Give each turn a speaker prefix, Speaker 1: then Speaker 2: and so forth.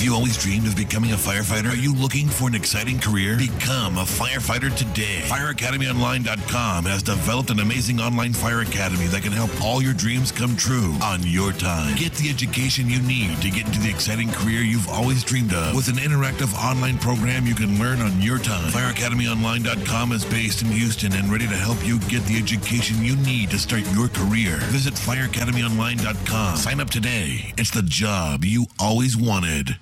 Speaker 1: Have you always dreamed of becoming a firefighter? Are you looking for an exciting career? Become a firefighter today. FireAcademyOnline.com has developed an amazing online fire academy that can help all your dreams come true on your time. Get the education you need to get into the exciting career you've always dreamed of. With an interactive online program you can learn on your time. FireAcademyOnline.com is based in Houston and ready to help you get the education you need to start your career. Visit FireAcademyOnline.com. Sign up today. It's the job you always wanted.